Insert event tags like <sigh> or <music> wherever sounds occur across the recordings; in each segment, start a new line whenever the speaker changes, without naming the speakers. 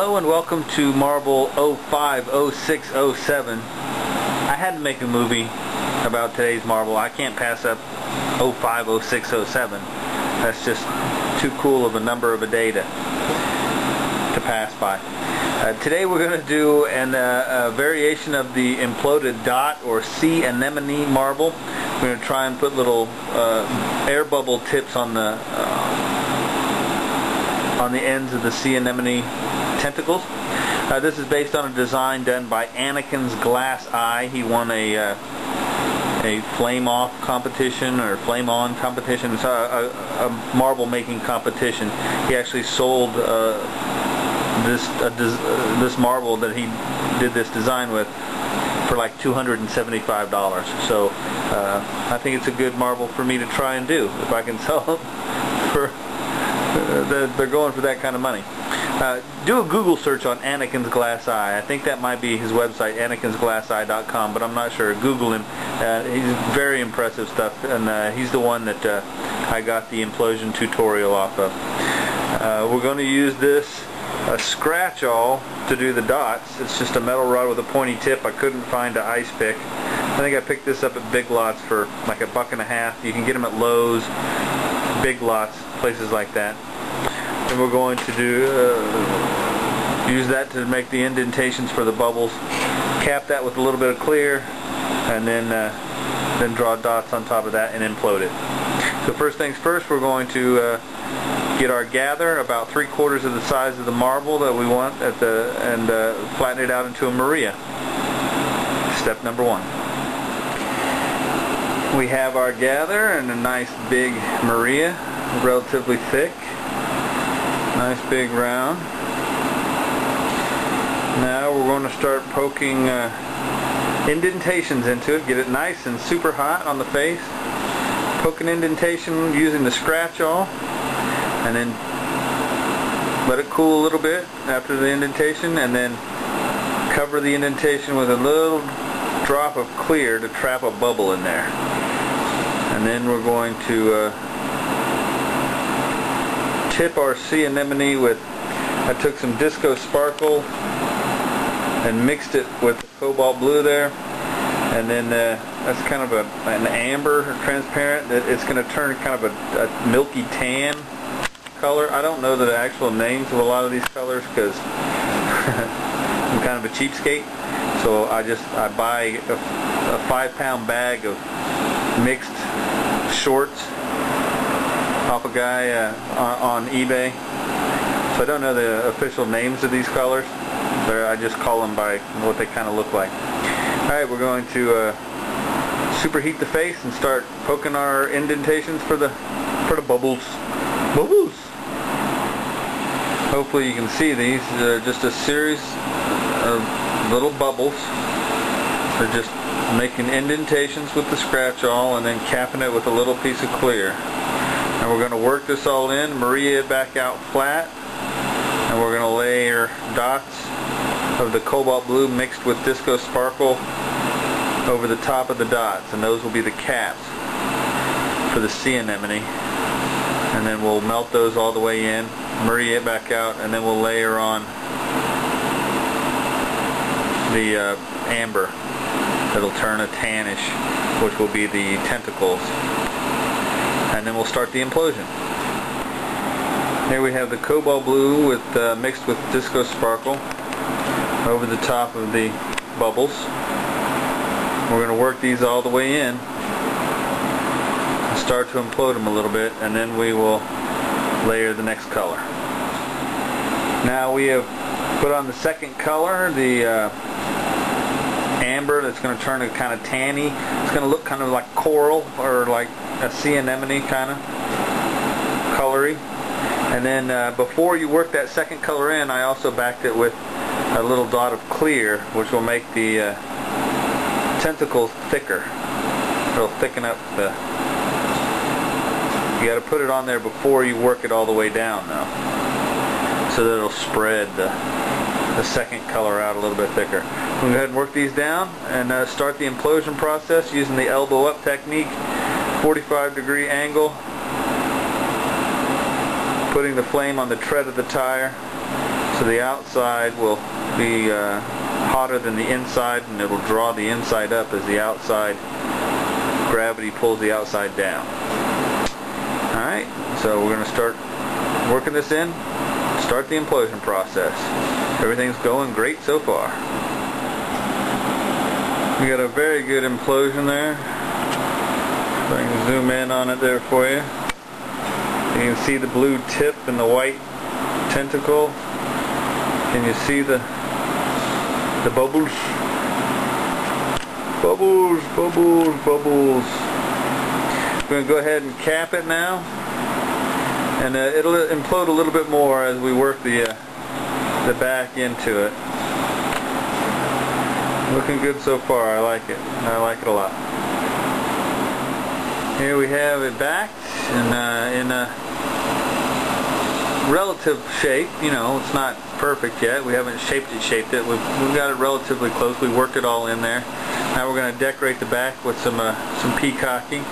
Hello and welcome to Marble 050607. I had to make a movie about today's marble. I can't pass up 050607. That's just too cool of a number of a day to, to pass by. Uh, today we're going to do an, uh, a variation of the imploded dot or sea anemone marble. We're going to try and put little uh, air bubble tips on the uh, on the ends of the sea anemone tentacles. Uh, this is based on a design done by Anakin's Glass Eye. He won a uh, a flame off competition or flame on competition. It's a, a, a marble making competition. He actually sold uh, this uh, this marble that he did this design with for like $275. So uh, I think it's a good marble for me to try and do if I can <laughs> sell it for. <laughs> they're going for that kind of money. Uh, do a Google search on Anakin's Glass Eye. I think that might be his website, anakinsglasseye.com, but I'm not sure. Google him. Uh, he's very impressive stuff, and uh, he's the one that uh, I got the implosion tutorial off of. Uh, we're going to use this a scratch-awl to do the dots. It's just a metal rod with a pointy tip. I couldn't find an ice pick. I think I picked this up at Big Lots for like a buck and a half. You can get them at Lowe's, Big Lots, places like that and we're going to do uh, use that to make the indentations for the bubbles. Cap that with a little bit of clear and then uh, then draw dots on top of that and implode it. So first things first we're going to uh, get our gather about three quarters of the size of the marble that we want at the and uh, flatten it out into a Maria. Step number one. We have our gather and a nice big Maria relatively thick Nice big round. Now we're going to start poking uh, indentations into it. Get it nice and super hot on the face. Poke an indentation using the scratch awl and then let it cool a little bit after the indentation and then cover the indentation with a little drop of clear to trap a bubble in there. And then we're going to uh, tip our sea anemone with, I took some disco sparkle and mixed it with cobalt blue there. And then uh, that's kind of a, an amber transparent that it's going to turn kind of a, a, milky tan color. I don't know the actual names of a lot of these colors because <laughs> I'm kind of a cheapskate. So I just I buy a, a five pound bag of mixed shorts off a guy uh, on, eBay. So I don't know the official names of these colors. But I just call them by what they kind of look like. Alright, we're going to uh, superheat the face and start poking our indentations for the for the bubbles. Bubbles! Hopefully you can see these. They're just a series of little bubbles. They're just making indentations with the scratch awl and then capping it with a little piece of clear. And we're going to work this all in, Maria back out flat, and we're going to layer dots of the cobalt blue mixed with disco sparkle over the top of the dots, and those will be the caps for the sea anemone. And then we'll melt those all the way in, Maria back out, and then we'll layer on the uh, amber. That'll turn a tannish, which will be the tentacles and then we'll start the implosion. Here we have the cobalt blue with uh, mixed with disco sparkle over the top of the bubbles. We're going to work these all the way in and start to implode them a little bit and then we will layer the next color. Now we have put on the second color, the uh, amber that's going to turn it kind of tanny. It's going to look kind of like coral or like a sea anemone kind of colory. And then uh, before you work that second color in, I also backed it with a little dot of clear, which will make the uh, tentacles thicker. It'll thicken up the... You got to put it on there before you work it all the way down, though, so that it'll spread the, the second color out a little bit thicker. We'll go ahead and work these down and uh, start the implosion process using the elbow up technique. 45 degree angle, putting the flame on the tread of the tire So the outside will be uh, hotter than the inside and it'll draw the inside up as the outside gravity pulls the outside down. Alright, so we're going to start working this in, start the implosion process. Everything's going great so far. We got a very good implosion there. So I can zoom in on it there for you. You can see the blue tip and the white tentacle. Can you see the the bubbles? Bubbles, bubbles, bubbles. We're going to go ahead and cap it now. And uh, it'll implode a little bit more as we work the, uh, the back into it. Looking good so far. I like it. I like it a lot. Here we have it back in, uh, in a relative shape. You know, it's not perfect yet. We haven't shaped it, shaped it. We've, we've got it relatively close. We worked it all in there. Now we're going to decorate the back with some uh, some peacocking.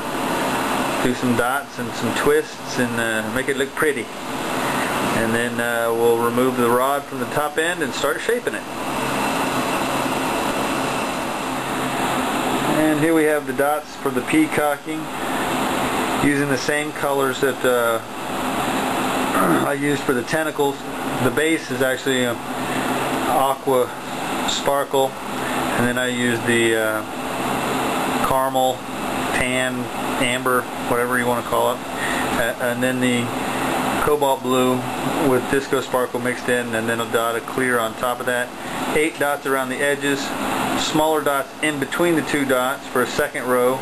Do some dots and some twists and uh, make it look pretty. And then uh, we'll remove the rod from the top end and start shaping it. And here we have the dots for the peacocking using the same colors that uh, I used for the tentacles. The base is actually a aqua sparkle and then I used the uh, caramel, tan, amber, whatever you want to call it uh, and then the cobalt blue with disco sparkle mixed in and then a dot of clear on top of that. Eight dots around the edges, smaller dots in between the two dots for a second row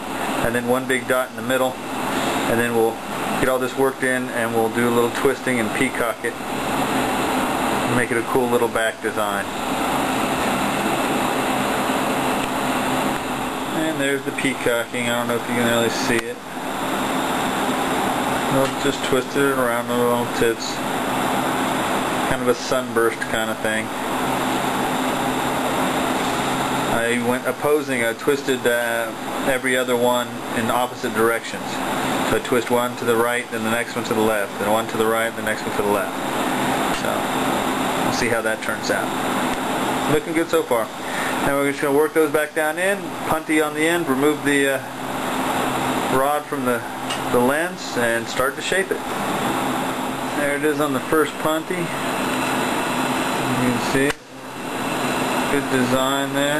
and then one big dot in the middle and then we'll get all this worked in and we'll do a little twisting and peacock it. And make it a cool little back design. And there's the peacocking. I don't know if you can really see it. We'll just twist it around the little tips kind of a sunburst kind of thing I went opposing I twisted uh, every other one in opposite directions so I twist one to the right, then the next one to the left, then one to the right, the next one to the left. So we'll see how that turns out. Looking good so far. Now we're just going to work those back down in, punty on the end, remove the uh, rod from the, the lens, and start to shape it. There it is on the first punty. You can see Good design there.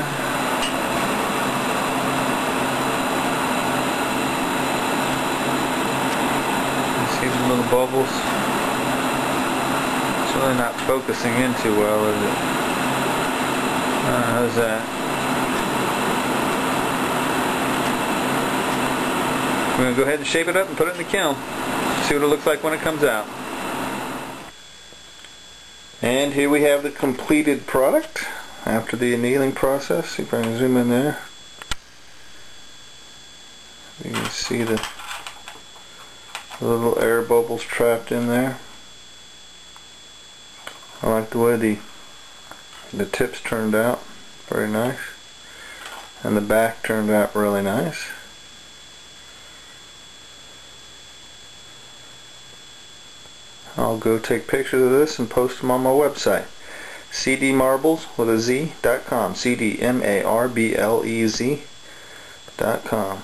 You see the little bubbles. It's really not focusing in too well, is it? Uh, how's that? We're going to go ahead and shape it up and put it in the kiln. See what it looks like when it comes out. And here we have the completed product after the annealing process. See if I can zoom in there. You can see the little air bubbles trapped in there. I like the way the the tips turned out. Very nice. And the back turned out really nice. I'll go take pictures of this and post them on my website. Cdmarblez with a Z dot com. C D M A R B L E Z dot com.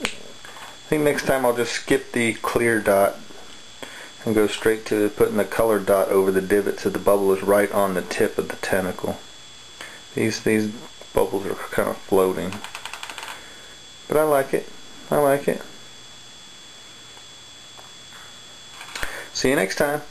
I think next time I'll just skip the clear dot and go straight to putting the color dot over the divot so the bubble is right on the tip of the tentacle. These these bubbles are kind of floating. But I like it. I like it. See you next time.